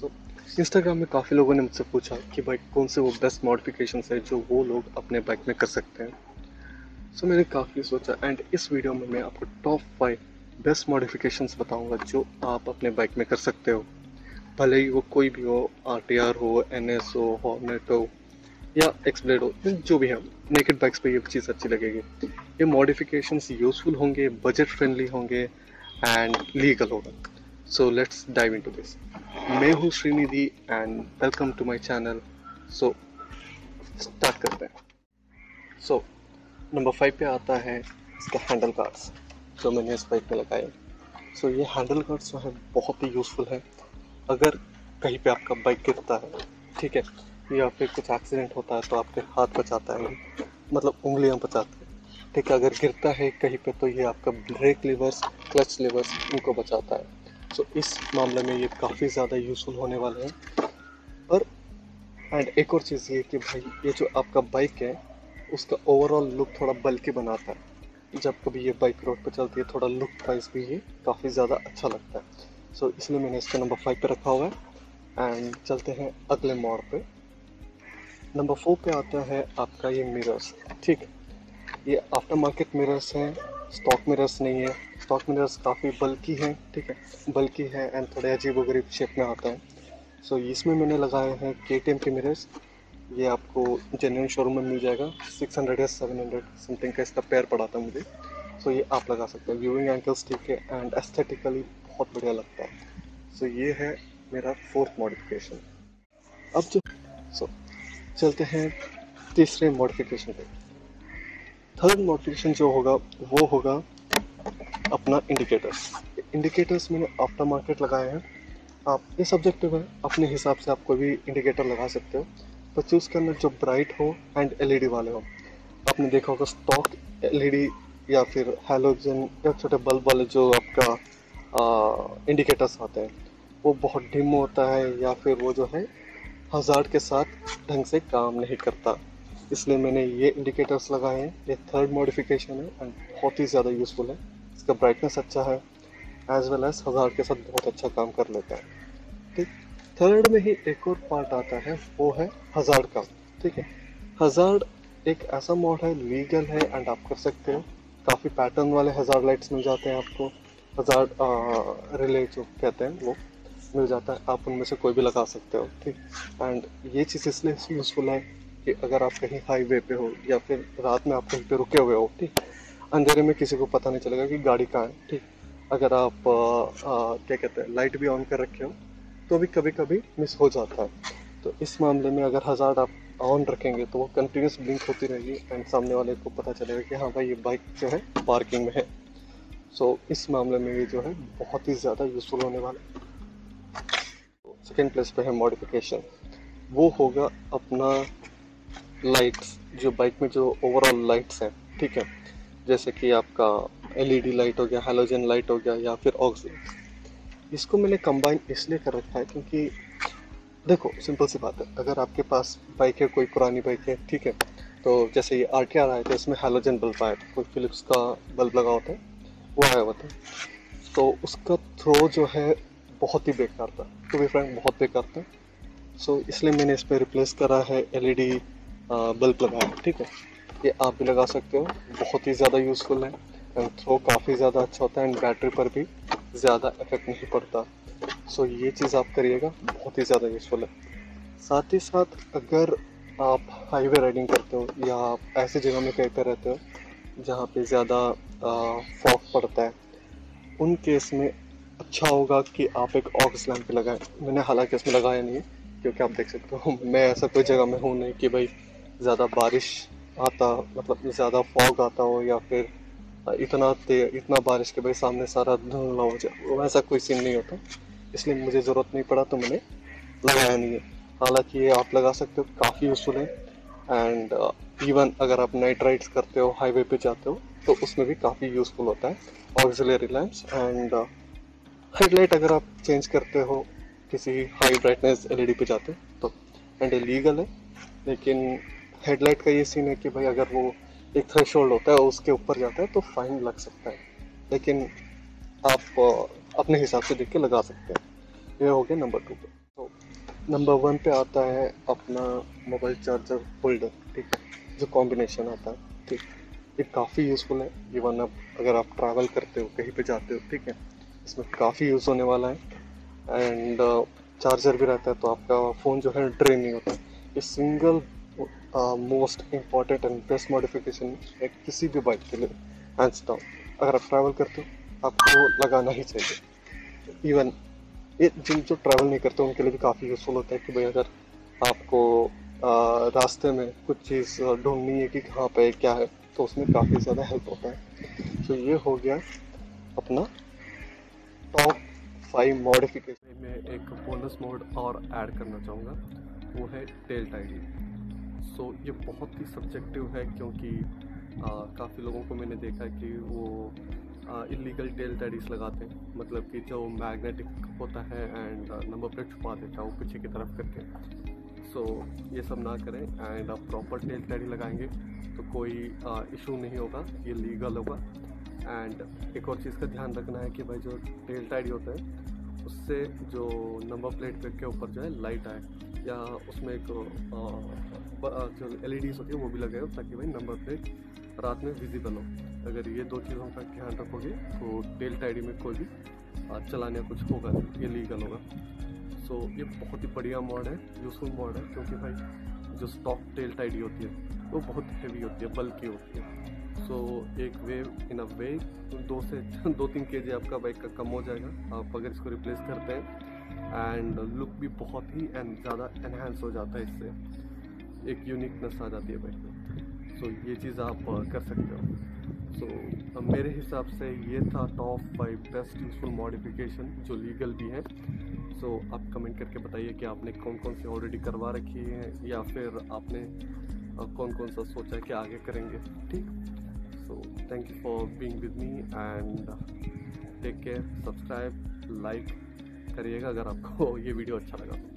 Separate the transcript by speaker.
Speaker 1: So Instagram में काफ़ी लोगों ने मुझसे पूछा कि भाई कौन से वो बेस्ट मॉडिफिकेशन है जो वो लोग अपने बाइक में कर सकते हैं? सो so, मैंने काफ़ी सोचा एंड इस वीडियो में मैं आपको टॉप फाइव बेस्ट मॉडिफिकेशंस बताऊँगा जो आप अपने बाइक में कर सकते हो। भले ही वो कोई भी हो आरटीआर हो एन हो हॉर्नेट हो या एक्सब्लेड हो जो भी है नेकेड बाइक्स पे ये चीज़ अच्छी लगेगी। ये मॉडिफिकेशंस यूजफुल होंगे बजट फ्रेंडली होंगे एंड लीगल होगा। So let's dive into this मैं हूँ Srinidhi and welcome to my channel so start करते हैं. सो नंबर फाइव पे आता है इसका हैंडल कार्ड्स जो मैंने इस बाइक में लगाए. सो so, ये हैंडल कार्ड्स जो है बहुत ही यूज़फुल है. अगर कहीं पे आपका बाइक गिरता है ठीक है या फिर कुछ एक्सीडेंट होता है तो आपके हाथ बचाता है मतलब उंगलियाँ बचाते हैं ठीक है अगर गिरता है कहीं पे तो ये आपका ब्रेक लिवर्स क्लच लिवर्स उनको बचाता है. सो so, इस मामले में ये काफ़ी ज़्यादा यूज़फुल होने वाले हैं। पर एंड एक और चीज़ ये कि भाई ये जो आपका बाइक है उसका ओवरऑल लुक थोड़ा बल्कि बनाता है। जब कभी ये बाइक रोड पर चलती है थोड़ा लुक वाइज भी ये काफ़ी ज़्यादा अच्छा लगता है। सो so, इसलिए मैंने इसका नंबर फाइव पे रखा हुआ है। एंड चलते हैं अगले मोड़ पे। नंबर फोर पे आता है आपका ये मिरर्स ठीक। ये आफ्टर मार्केट मिरर्स हैं स्टॉक मिरर्स नहीं है। स्टॉक मिरर्स काफ़ी बल्कि हैं ठीक है? बल्कि है एंड थोड़े अजीब वगरीब शेप में आता है। सो so, इसमें मैंने लगाए हैं के टी एम के मिरर्स ये आपको जेन्यून शोरूम में मिल जाएगा। 600 या 700 समथिंग का इसका पैर पड़ा था मुझे। सो so, ये आप लगा सकते हैं। व्यूइंग एंकल्स ठीक है एंड एस्थेटिकली बहुत बढ़िया लगता है। सो so, ये है मेरा फोर्थ मॉडिफिकेशन अब जो सो so, चलते हैं तीसरे मॉडिफिकेशन पे। थर्ड मॉडिफिकेशन जो होगा, वो होगा अपना इंडिकेटर्स इंडिकेटर्स मैंने आफ्टर मार्केट लगाए हैं। आप ये सब्जेक्टिव है, अपने हिसाब से आप कोई भी इंडिकेटर लगा सकते हो। पर चूज़ करना जो ब्राइट हो एंड एलईडी वाले हो। आपने देखा होगा स्टॉक एलईडी या फिर हेलोजन या छोटे बल्ब वाले जो आपका इंडिकेटर्स आते हैं। वो बहुत डिम होता है या फिर वो जो है हज़ार के साथ ढंग से काम नहीं करता। इसलिए मैंने ये इंडिकेटर्स लगाए हैं। ये थर्ड मॉडिफिकेशन है एंड बहुत ही ज़्यादा यूज़फुल है। इसका ब्राइटनेस अच्छा है एज वेल एज हज़ार के साथ बहुत अच्छा काम कर लेता है। ठीक? थर्ड में ही एक और पार्ट आता है, वो है हज़ार का। ठीक है? हज़ार एक ऐसा मॉड है लीगल है एंड आप कर सकते हो। काफ़ी पैटर्न वाले हज़ार लाइट्स मिल जाते हैं आपको। हज़ार रिले जो कहते हैं, वो मिल जाता है। आप उनमें से कोई भी लगा सकते हो। ठीक? एंड ये चीज़ इसलिए यूज़फुल है कि अगर आप कहीं हाईवे पे हो या फिर रात में आप कहीं पे रुके हुए हो ठीक? अंधेरे में किसी को पता नहीं चलेगा कि गाड़ी कहाँ है ठीक? अगर आप आ, आ, क्या कहते हैं लाइट भी ऑन कर रखे हो तो भी कभी कभी मिस हो जाता है। तो इस मामले में अगर हज़ार आप ऑन रखेंगे तो वो कंटिन्यूस ब्लिंक होती रहेगी एंड सामने वाले को पता चलेगा कि हाँ भाई ये बाइक जो है पार्किंग में है। सो so, इस मामले में ये जो है बहुत ही ज़्यादा यूज़फुल होने वाला सेकेंड प्लेस पे है मॉडिफिकेशन वो होगा अपना लाइट्स जो बाइक में जो ओवरऑल लाइट्स हैं ठीक है? जैसे कि आपका एलईडी लाइट हो गया हेलोजन लाइट हो गया या फिर ऑक्सीजन इसको मैंने कंबाइन इसलिए कर रखा है क्योंकि देखो सिंपल सी बात है अगर आपके पास बाइक है कोई पुरानी बाइक है ठीक है? तो जैसे ये आर टी आर आए थे इसमें हेलोजन बल्ब आया था कोई फिलिप्स का बल्ब लगा होता है वो आया हुआ था। तो उसका थ्रो जो है बहुत ही बेकार था। टू बी फ्रेंक बहुत बेकार था। सो so, इसलिए मैंने इस पर रिप्लेस करा है एलईडी बल्ब लगाया ठीक है। ये आप भी लगा सकते हो, बहुत ही ज़्यादा यूज़फुल है। एंड थ्रो काफ़ी ज़्यादा अच्छा होता है एंड बैटरी पर भी ज़्यादा इफ़ेक्ट नहीं पड़ता। सो ये चीज़ आप करिएगा, बहुत ही ज़्यादा यूज़फुल है। साथ ही साथ, अगर आप हाईवे राइडिंग करते हो, या आप ऐसी जगह में कहीं पर रहते हो, जहाँ पे ज़्यादा फॉग पड़ता है, उन केस में अच्छा होगा कि आप एक ऑक्स लैम्प लगाएँ। मैंने हालाँकि इसमें लगाया नहीं है, क्योंकि आप देख सकते हो, मैं ऐसा कोई जगह में हूँ नहीं कि भाई ज़्यादा बारिश आता मतलब ज़्यादा फॉग आता हो या फिर इतना ते इतना बारिश के भाई सामने सारा धुंधला हो जाए वैसा कोई सीन नहीं होता। इसलिए मुझे ज़रूरत नहीं पड़ा तो मैंने लगाया नहीं है। हालाँकि ये आप लगा सकते हो काफ़ी यूज़फुल है। एंड इवन uh, अगर आप नाइट राइड्स करते हो हाईवे पे जाते हो तो उसमें भी काफ़ी यूज़फुल होता है। ऑक्सिलरी लैम्प्स एंड हेडलाइट अगर आप चेंज करते हो किसी हाई ब्राइटनेस एलईडी पे जाते हो तो एंड ये लीगल है। लेकिन हेडलाइट का ये सीन है कि भाई अगर वो एक थ्रेश होता है, उसके ऊपर जाता है तो फाइन लग सकता है। लेकिन आप अपने हिसाब से देख के लगा सकते हैं। ये हो गया नंबर टू पे। तो नंबर वन पे आता है अपना मोबाइल चार्जर होल्डर ठीक है? जो कॉम्बिनेशन आता है, ठीक। ये काफ़ी यूज़फुल है। इवन अब अगर आप ट्रैवल करते हो, कहीं पे जाते हो, ठीक है? इसमें काफ़ी यूज़ होने वाला है। एंड चार्जर भी रहता है तो आपका फ़ोन जो है ड्रेन नहीं होता। ये single most important and best modification है किसी भी बाइक के लिए हैंड्स डाउन अगर आप ट्रैवल करते हो आपको लगाना ही चाहिए. इवन ये जिन जो ट्रैवल नहीं करते उनके लिए भी काफ़ी यूज़फुल होता है कि भाई अगर आपको आ, रास्ते में कुछ चीज़ ढूंढनी है कि कहाँ पे क्या है तो उसमें काफ़ी ज़्यादा हेल्प होता है. तो ये हो गया अपना टॉप फाइव मॉडिफिकेशन में एक बोनस मोड और ऐड करना चाहूँगा. वो है टेल टाइडिंग सो so, ये बहुत ही सब्जेक्टिव है क्योंकि काफ़ी लोगों को मैंने देखा है कि वो इलीगल टेल टैडीज लगाते हैं। मतलब कि जो मैग्नेटिक होता है एंड नंबर प्लेट छुपा देता है वो पीछे की तरफ़ करके। सो so, ये सब ना करें एंड आप प्रॉपर टेल टैडी लगाएँगे तो कोई इशू नहीं होगा ये लीगल होगा। एंड एक और चीज़ का ध्यान रखना है कि भाई जो टेल टैडी होता है उससे जो नंबर प्लेट के ऊपर जो है लाइट आए। या उसमें एक जो एल ई होती है वो भी लगाए ताकि भाई नंबर प्लेट रात में विजिबल हो अगर ये दो चीज़ों का ध्यान रखोगे तो टेल टाइडी में कोई भी चलाने कुछ होगा ये लीगल होगा। सो ये बहुत ही बढ़िया मॉड है यूजफुल मॉड है क्योंकि भाई जो स्टॉक टेल टाइडी होती है वो बहुत हैवी होती है बल्कि होती है। सो so, एक वे इन अ वे दो से दो तीन के जी आपका बाइक का कम हो जाएगा। आप अगर इसको रिप्लेस करते हैं एंड लुक भी बहुत ही ज़्यादा एनहेंस हो जाता है इससे। एक यूनिकनेस आ जाती है बाइक में सो ये चीज़ आप कर सकते हो। सो so, मेरे हिसाब से ये था top five best useful modification जो लीगल भी हैं। सो so, आप कमेंट करके बताइए कि आपने कौन कौन से ऑलरेडी करवा रखी है या फिर आपने कौन कौन सा सोचा कि आगे करेंगे। ठीक? So thank you for being with me and take care subscribe like करिएगा अगर आपको ये वीडियो अच्छा लगा।